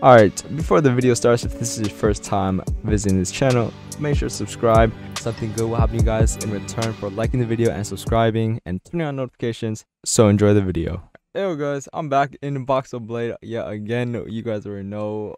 Alright, before the video starts, if this is your first time visiting this channel, make sure to subscribe. Something good will happen you guys in return for liking the video and subscribing and turning on notifications. So enjoy the video. Hey guys, I'm back in VoxlBlade yet again. You guys already know.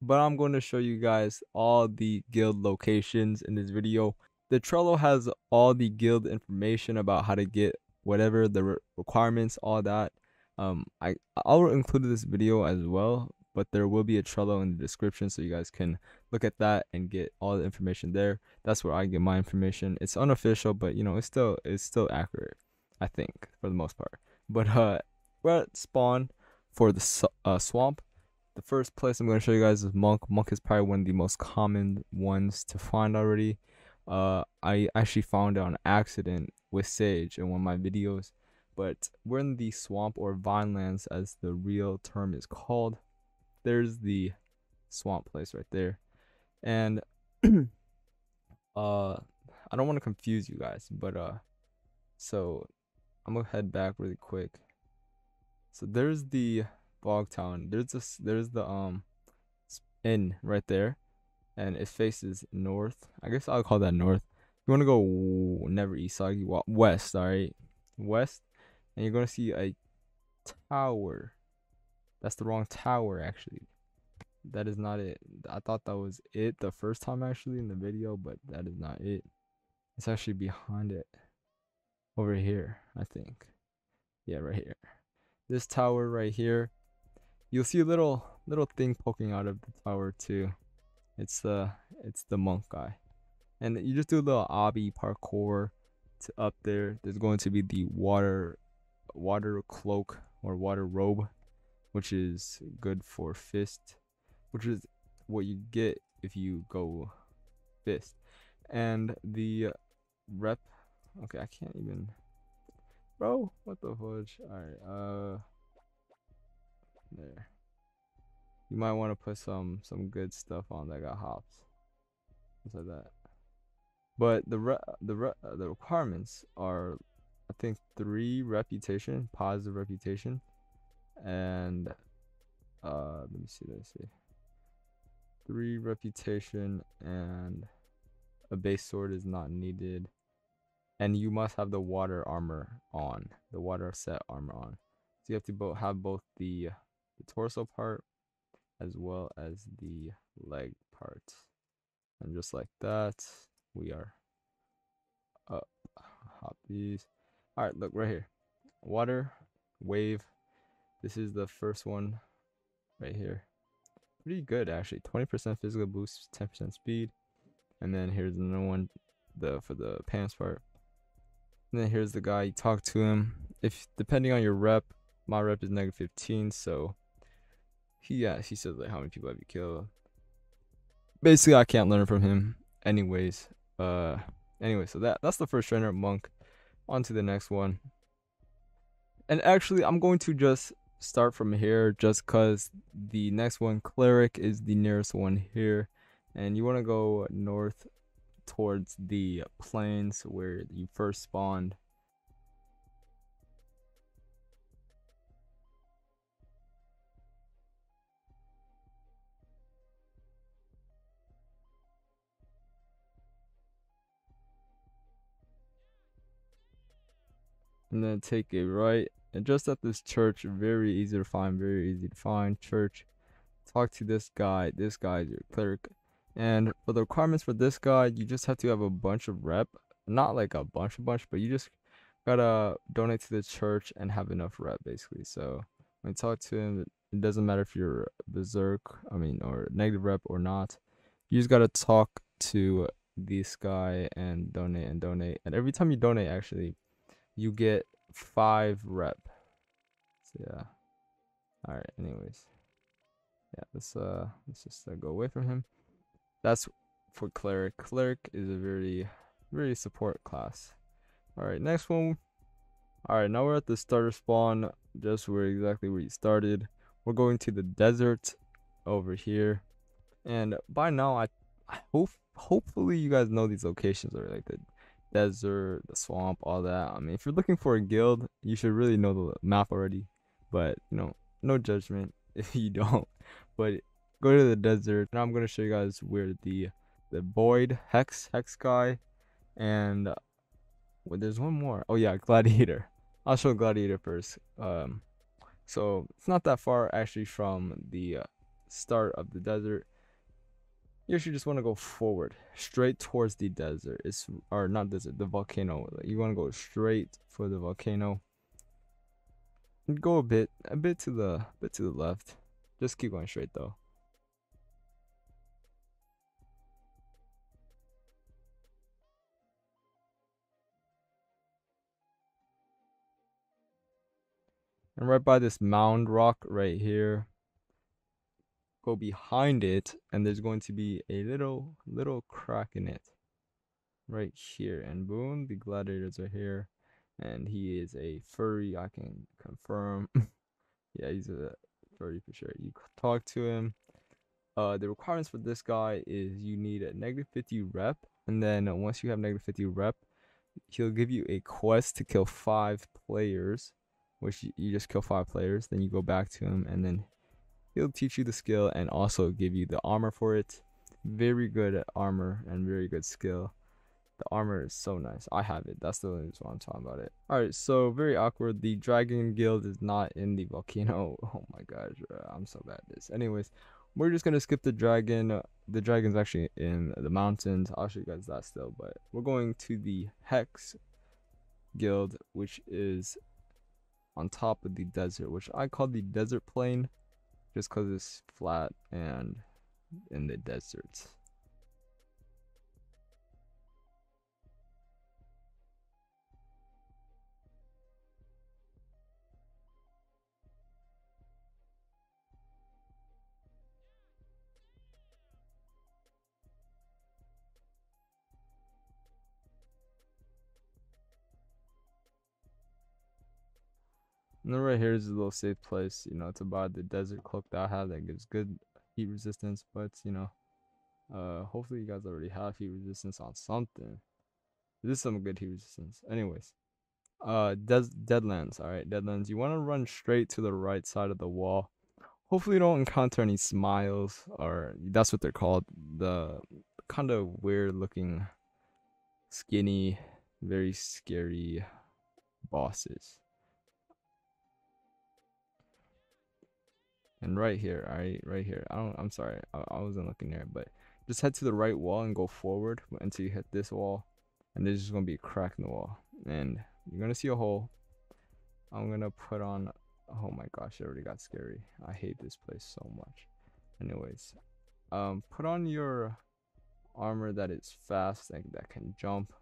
But I'm going to show you guys all the guild locations in this video. The Trello has all the guild information about how to get whatever the re requirements, all that. Um, I I'll include this video as well, but there will be a Trello in the description so you guys can look at that and get all the information there. That's where I get my information. It's unofficial, but you know, it's still it's still accurate, I think, for the most part. But uh we're at spawn for the uh, swamp. The first place I'm going to show you guys is Monk. Monk is probably one of the most common ones to find already. Uh, I actually found it on accident with Sage in one of my videos but we're in the swamp or vinelands as the real term is called. There's the swamp place right there. And uh I don't want to confuse you guys, but uh so I'm gonna head back really quick. So there's the bog town. There's this there's the um inn right there. And it faces north. I guess I'll call that north. You wanna go never east, so you walk west, alright? West and you're to see a tower. That's the wrong tower, actually. That is not it. I thought that was it the first time, actually, in the video, but that is not it. It's actually behind it. Over here, I think. Yeah, right here. This tower right here. You'll see a little little thing poking out of the tower too. It's the it's the monk guy. And you just do a little obby parkour to up there. There's going to be the water water cloak or water robe, which is good for fist, which is what you get if you go fist. And the rep, okay, I can't even, bro, what the fudge? All right, uh, there. You might want to put some some good stuff on that got hops, just like that. But the re- the re- the requirements are I think three reputation, positive reputation, and uh, let me see, let me see, three reputation and a base sword is not needed, and you must have the water armor on, the water set armor on. So you have to both have both the the torso part as well as the leg part, and just like that, we are up. Hop these. All right, look right here. Water, wave. This is the first one right here. Pretty good actually. 20% physical boost, 10% speed. And then here's another one the for the pants part. And then here's the guy. You talk to him. If depending on your rep, my rep is negative 15, so he yeah, he says like how many people have you killed. Basically I can't learn from him anyways. Uh anyway, so that that's the first trainer monk on to the next one. And actually, I'm going to just start from here just because the next one, Cleric, is the nearest one here. And you want to go north towards the plains where you first spawned. and then take a right and just at this church very easy to find very easy to find church. Talk to this guy. This guy is your clerk. and for the requirements for this guy you just have to have a bunch of rep. Not like a bunch of bunch but you just gotta donate to the church and have enough rep basically. So when you talk to him it doesn't matter if you're berserk i mean or negative rep or not. You just gotta talk to this guy and donate and donate. And every time you donate actually you get five rep. So yeah. All right. Anyways, yeah. Let's uh let's just uh, go away from him. That's for cleric. Cleric is a very very support class. All right. Next one. All right. Now we're at the starter spawn, just where exactly where you started. We're going to the desert over here, and by now I I hope hopefully you guys know these locations are like the desert, the swamp, all that. I mean, if you're looking for a guild, you should really know the map already. But you know, no judgment if you don't. But go to the desert. Now I'm gonna show you guys where the the void hex hex guy and uh, well, there's one more. Oh yeah, gladiator. I'll show gladiator first. Um, so it's not that far actually from the uh, start of the desert. You actually just want to go forward, straight towards the desert. It's or not desert, the volcano. You want to go straight for the volcano. Go a bit, a bit to the, bit to the left. Just keep going straight though. And right by this mound rock right here, go behind it, and there's going to be a little, little crack in it. Right here. And boom, the gladiators are here. And he is a furry, I can confirm. yeah, he's a furry for sure. You talk to him. Uh, the requirements for this guy is you need a negative 50 rep. And then once you have negative 50 rep, he'll give you a quest to kill five players which you just kill five players. Then you go back to him, and then he'll teach you the skill and also give you the armor for it. Very good at armor and very good skill. The armor is so nice. I have it. That's the only reason why I'm talking about it. Alright, so very awkward. The Dragon Guild is not in the volcano. Oh my gosh, I'm so bad at this. Anyways, we're just gonna skip the dragon. The dragon's actually in the mountains. I'll show you guys that still, but we're going to the Hex Guild, which is on top of the desert, which I call the desert plain just because it's flat and in the desert. And then right here is a little safe place, you know, to buy the desert cloak that I have that gives good heat resistance. But, you know, uh, hopefully you guys already have heat resistance on something. This is some good heat resistance. Anyways, uh, Des Deadlands. All right, Deadlands. You want to run straight to the right side of the wall. Hopefully you don't encounter any smiles, or that's what they're called. The kind of weird looking, skinny, very scary bosses. And right here right right here. I don't i'm sorry I, I wasn't looking there but just head to the right wall and go forward until you hit this wall and there's just gonna be a crack in the wall. And you're gonna see a hole. I'm gonna put on oh my gosh it already got scary. I hate this place so much. Anyways um put on your armor that is fast and that can jump.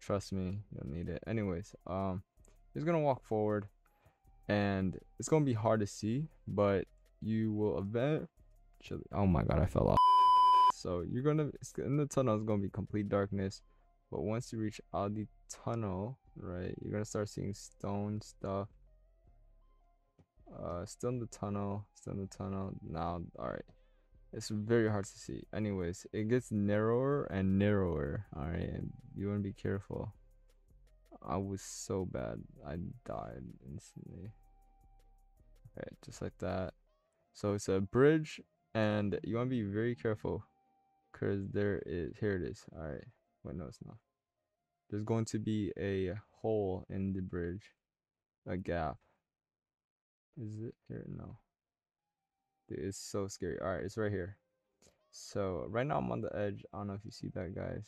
Trust me you'll need it. Anyways um he's gonna walk forward and it's gonna be hard to see but you will eventually oh my god i fell off. So you're gonna in the tunnel is gonna be complete darkness. But once you reach the tunnel right you're gonna start seeing stone stuff. Uh still in the tunnel still in the tunnel. Now all right. It's very hard to see. Anyways it gets narrower and narrower all right and you want to be careful. I was so bad i died instantly. Okay just like that so it's a bridge, and you want to be very careful because there is here it is. All right, wait, no, it's not. There's going to be a hole in the bridge, a gap. Is it here? No. Dude, it's so scary. All right, it's right here. So right now I'm on the edge. I don't know if you see that, guys.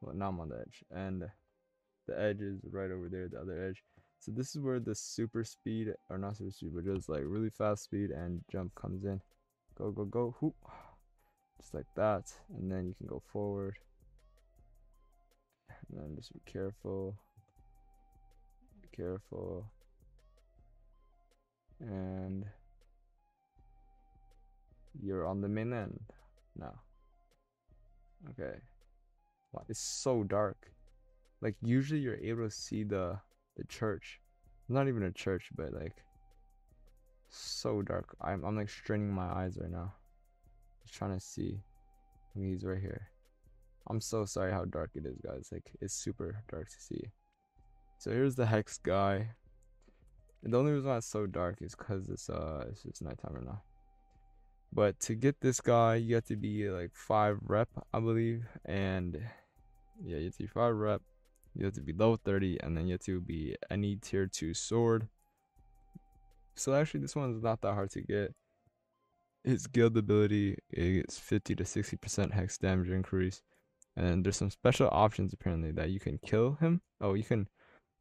Well, now I'm on the edge, and the edge is right over there, the other edge. So this is where the super speed, or not super speed, but just like really fast speed and jump comes in. Go, go, go, whoop. Just like that. And then you can go forward. And then just be careful. Be careful. And you're on the main end now. Okay. Wow, it's so dark. Like usually you're able to see the the church. Not even a church, but like so dark. I'm I'm like straining my eyes right now. Just trying to see. he's right here. I'm so sorry how dark it is, guys. Like it's super dark to see. So here's the hex guy. And the only reason why it's so dark is because it's uh it's just nighttime right now. But to get this guy, you have to be like five rep, I believe, and yeah, you have to be five rep. You have to be level 30, and then you have to be any tier two sword. So actually, this one's not that hard to get. His guild ability is 50 to 60% hex damage increase, and there's some special options apparently that you can kill him. Oh, you can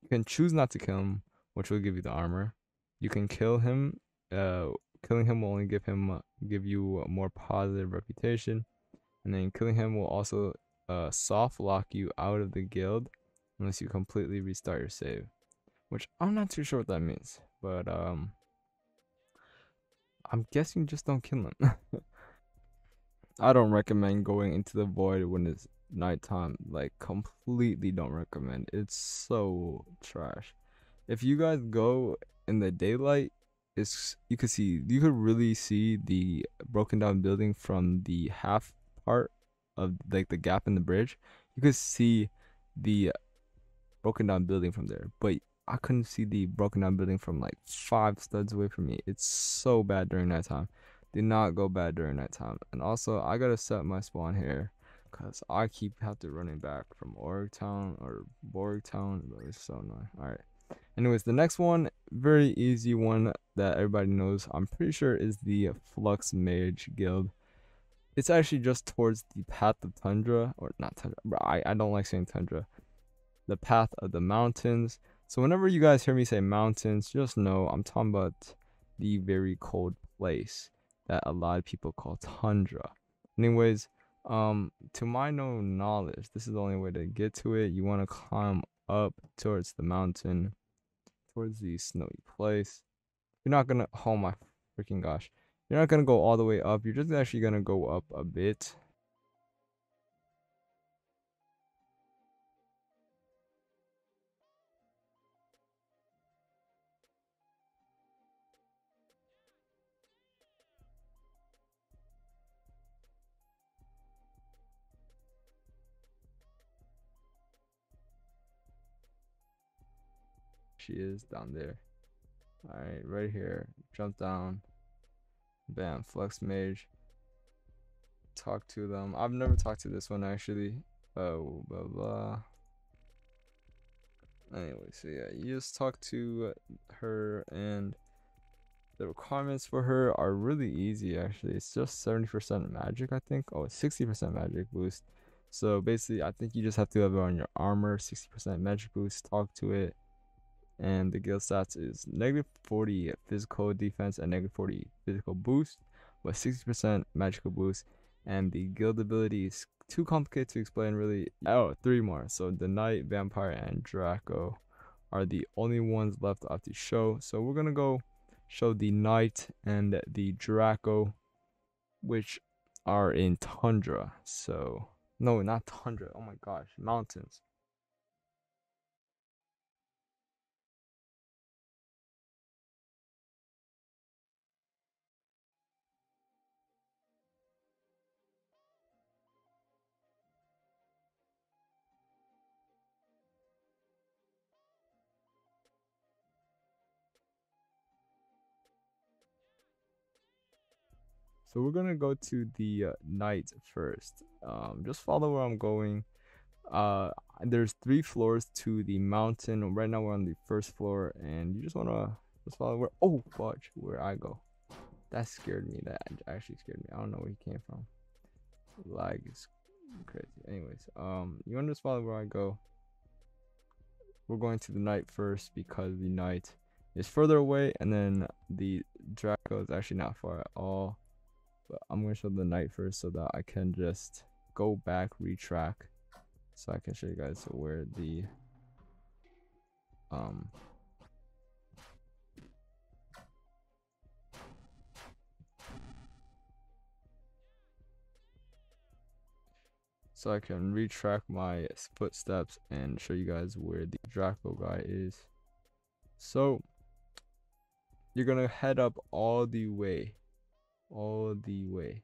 you can choose not to kill him, which will give you the armor. You can kill him. Uh, killing him will only give him give you a more positive reputation, and then killing him will also uh, soft lock you out of the guild unless you completely restart your save, which I'm not too sure what that means, but um, I'm guessing just don't kill him. I don't recommend going into the void when it's nighttime. Like completely don't recommend. It's so trash. If you guys go in the daylight, it's you could see you could really see the broken down building from the half part of like the gap in the bridge. You could see the broken down building from there, but I couldn't see the broken down building from like five studs away from me. It's so bad during nighttime. Did not go bad during nighttime. And also, I gotta set my spawn here because I keep have to running back from Org Town or Borg Town. But it's so annoying. All right. Anyways, the next one, very easy one that everybody knows. I'm pretty sure is the Flux Mage Guild. It's actually just towards the Path of Tundra, or not Tundra. I I don't like saying Tundra. The Path of the Mountains. So whenever you guys hear me say mountains, just know I'm talking about the very cold place that a lot of people call tundra. Anyways, um, to my known knowledge, this is the only way to get to it. You want to climb up towards the mountain, towards the snowy place. You're not gonna. Oh my freaking gosh! You're not gonna go all the way up. You're just actually gonna go up a bit she is down there. Alright, right here. Jump down. Bam, Flux Mage. Talk to them. I've never talked to this one actually. Oh, blah blah. Anyway, so yeah, you just talk to her and the requirements for her are really easy actually. It's just 70% magic, I think. Oh, 60% magic boost. So basically, I think you just have to have it on your armor, 60% magic boost, talk to it, and the guild stats is negative 40 physical defense and negative 40 physical boost with 60% magical boost and the guild ability is too complicated to explain really. Oh three more. So the knight vampire and draco are the only ones left off the show. So we're gonna go show the knight and the draco which are in tundra. So no not tundra. Oh my gosh mountains So we're gonna go to the uh, knight first. Um, just follow where I'm going. Uh, there's three floors to the mountain. Right now we're on the first floor, and you just wanna just follow where. Oh, fudge, where I go. That scared me. That actually scared me. I don't know where he came from. Lag is crazy. Anyways, um, you wanna just follow where I go. We're going to the knight first because the knight is further away, and then the Draco is actually not far at all. But I'm going to show the knight first so that I can just go back, retrack. So I can show you guys where the um so I can retrack my footsteps and show you guys where the Draco guy is. So you're gonna head up all the way all the way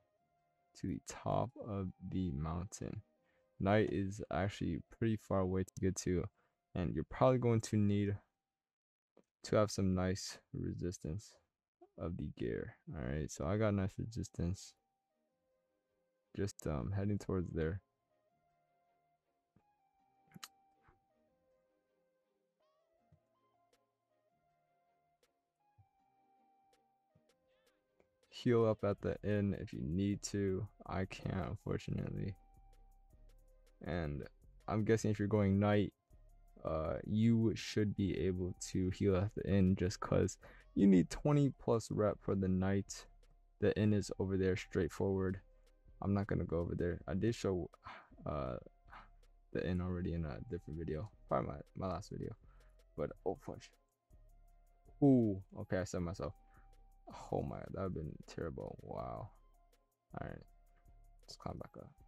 to the top of the mountain. Knight is actually pretty far away to get to, and you're probably going to need to have some nice resistance. of the gear. All right, so I got nice resistance. Just um heading towards there. Heal up at the inn if you need to. I can't, unfortunately. And I'm guessing if you're going knight, uh, you should be able to heal at the inn just because you need 20 plus rep for the knight. The inn is over there straightforward. I'm not gonna go over there. I did show uh the inn already in a different video, probably my, my last video. But oh fudge. Ooh, okay, I said myself. Oh my, that would have been terrible. Wow. All right, let's climb back up.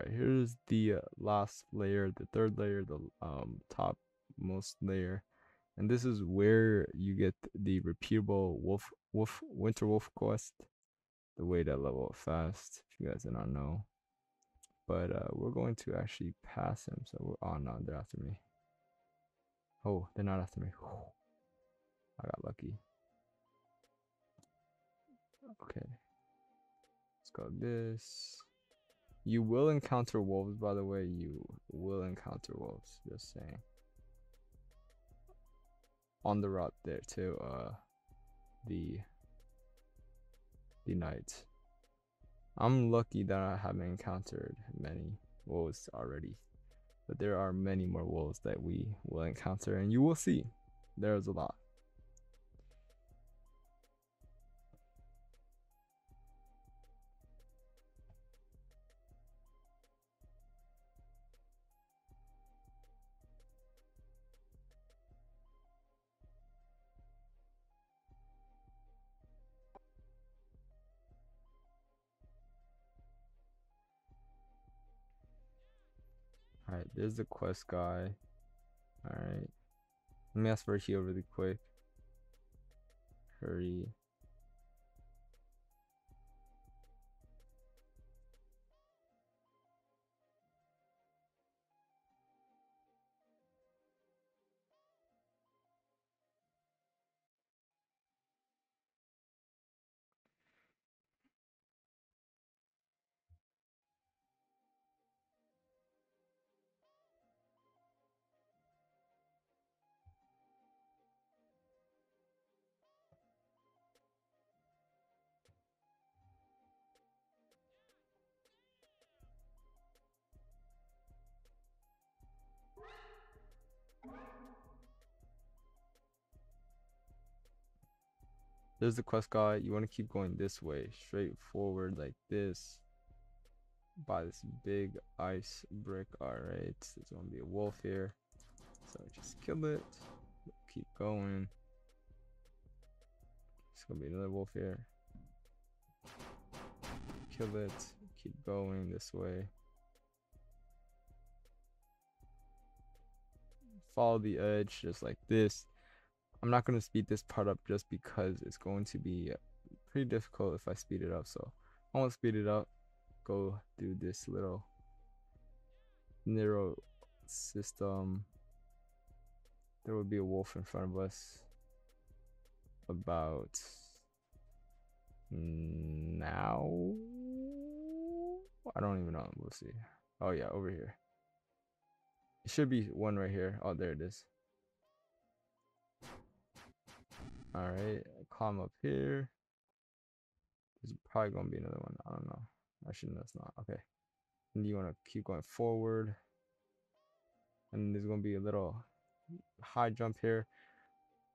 Right here's the uh, last layer the third layer the um top most layer and this is where you get the repeatable wolf wolf winter wolf quest. The way to level up fast if you guys did not know. But uh we're going to actually pass him so we're oh no they're after me. Oh they're not after me. I got lucky. Okay. Let's go this you will encounter wolves, by the way. You will encounter wolves. Just saying. On the route there to uh the the knight. I'm lucky that I haven't encountered many wolves already. But there are many more wolves that we will encounter and you will see. There's a lot. Alright, there's the quest guy. Alright. Let me ask for a heal really quick. Hurry. There's the quest guy. You want to keep going this way, straight forward like this. By this big ice brick. Alright, there's going to be a wolf here. So just kill it. Keep going. There's going to be another wolf here. Kill it. Keep going this way. Follow the edge just like this. I'm not going to speed this part up just because it's going to be pretty difficult if I speed it up. So I won't speed it up. Go through this little narrow system. There will be a wolf in front of us about now. I don't even know. We'll see. Oh yeah, over here. It should be one right here. Oh, there it is. All right, climb up here. There's probably gonna be another one. I don't know. Actually, that's not. Okay. And you want to keep going forward. And there's gonna be a little high jump here.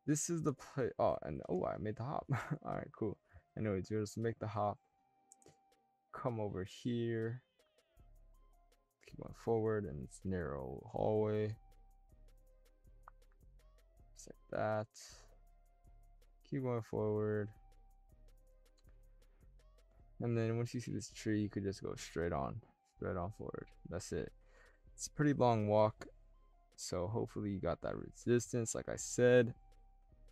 This is the play. Oh, and oh, I made the hop. All right, cool. Anyways, you just make the hop. Come over here. Keep going forward, and it's narrow hallway. Just like that keep going forward And then once you see this tree, you could just go straight on, straight on forward. That's it. It's a pretty long walk. So hopefully you got that resistance. Like I said,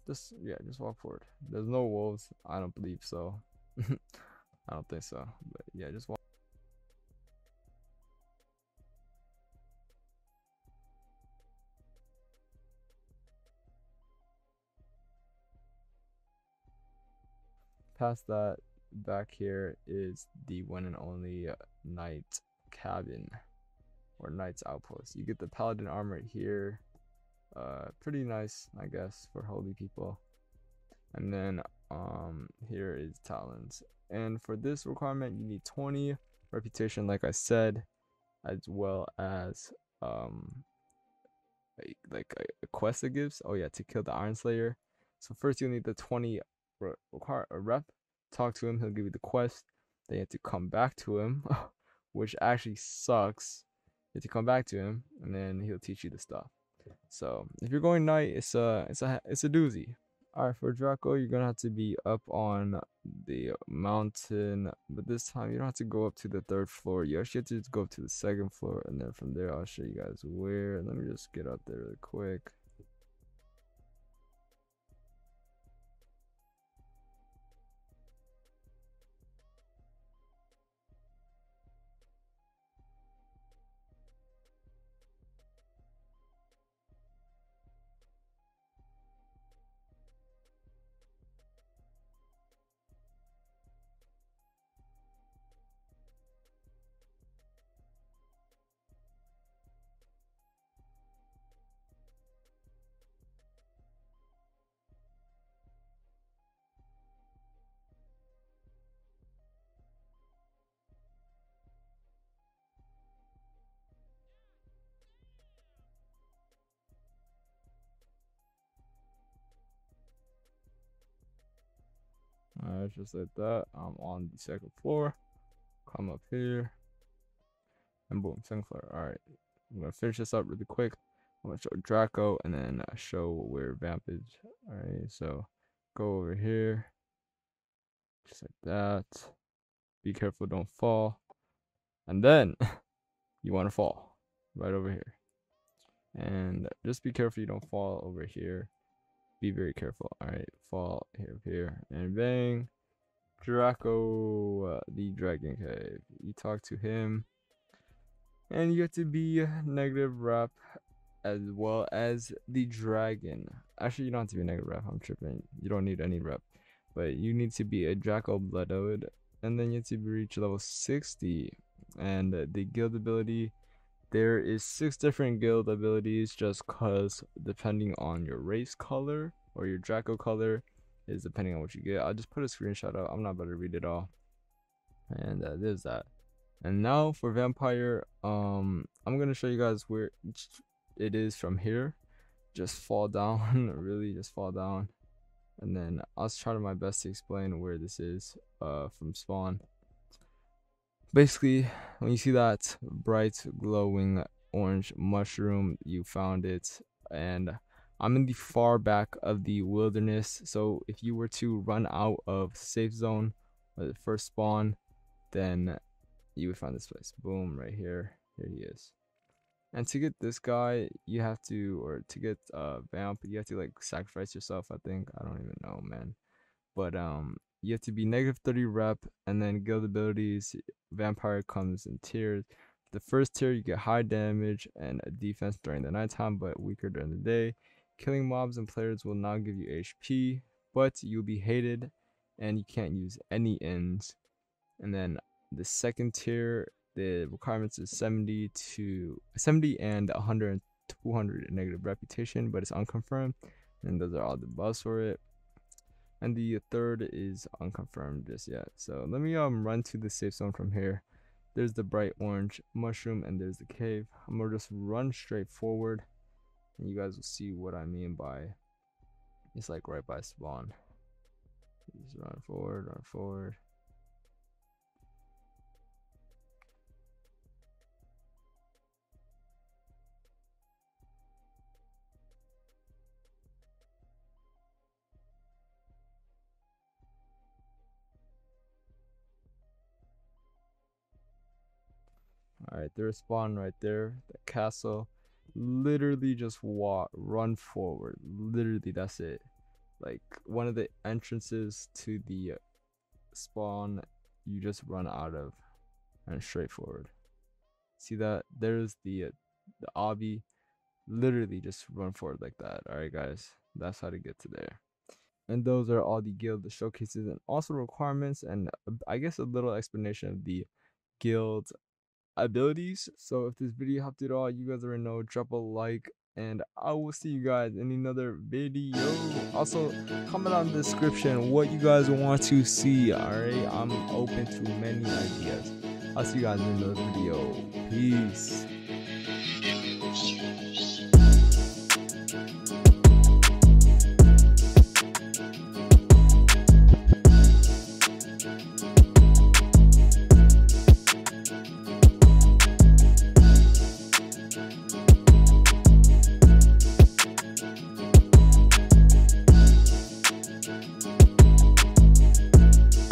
just, yeah, just walk forward. There's no wolves. I don't believe so. I don't think so. But yeah, just walk. Past that, back here is the one and only uh, knight cabin or knight's outpost. You get the paladin armor here. Uh, pretty nice, I guess, for holy people. And then um, here is talons. And for this requirement, you need 20 reputation, like I said, as well as um, like a quest that gives. Oh yeah, to kill the Iron Slayer. So first you'll need the 20 require a rep. Talk to him. He'll give you the quest. Then you have to come back to him, which actually sucks. You have to come back to him, and then he'll teach you the stuff. So if you're going knight, it's a it's a it's a doozy. All right, for Draco, you're gonna have to be up on the mountain, but this time you don't have to go up to the third floor. You actually have to just go up to the second floor, and then from there, I'll show you guys where. Let me just get up there really quick. Just like that. I'm on the second floor. Come up here. And boom, second floor. Alright. I'm gonna finish this up really quick. I'm gonna show Draco and then uh, show where Vamp is. Alright, so go over here. Just like that. Be careful, don't fall. And then you wanna fall. Right over here. And just be careful you don't fall over here be very careful. All right, fall here, here, and bang. Draco, uh, the Dragon Cave. You talk to him, and you have to be negative rep as well as the dragon. Actually, you don't have to be negative rep. I'm tripping. You don't need any rep, but you need to be a Draco Blooded, and then you have to reach level 60. And the guild ability there is six different guild abilities just cause depending on your race color or your Draco color is depending on what you get. I'll just put a screenshot up. I'm not about to read it all. And uh, there's that. And now for vampire, um, I'm gonna show you guys where it is from here. Just fall down, really, just fall down, and then I'll try to my best to explain where this is, uh, from spawn basically when you see that bright glowing orange mushroom you found it and i'm in the far back of the wilderness. So if you were to run out of safe zone or the first spawn then you would find this place. Boom right here. Here he is. And to get this guy you have to or to get uh vamp you have to like sacrifice yourself i think. I don't even know man. But um you have to be negative 30 rep and then guild abilities vampire comes in tiers. The first tier you get high damage and a defense during the nighttime but weaker during the day killing mobs and players will not give you hp but you'll be hated and you can't use any ends and then the second tier the requirements is 70 to 70 and 100 200 negative reputation but it's unconfirmed and those are all the buffs for it and the third is unconfirmed just yet. So let me um run to the safe zone from here. There's the bright orange mushroom and there's the cave. I'm gonna just run straight forward and you guys will see what I mean by it's like right by spawn. Just run forward, run forward. Alright, there's spawn right there, the castle. Literally just walk, run forward. Literally, that's it. Like one of the entrances to the spawn, you just run out of, and straight forward. See that? There's the the obby. Literally, just run forward like that. All right, guys. That's how to get to there. And those are all the guild showcases and also requirements, and I guess a little explanation of the guild abilities. So if this video helped you at all, you guys already know, drop a like and I will see you guys in another video. Also, comment on the description what you guys want to see. Alright, I'm open to many ideas. I'll see you guys in another video. Peace.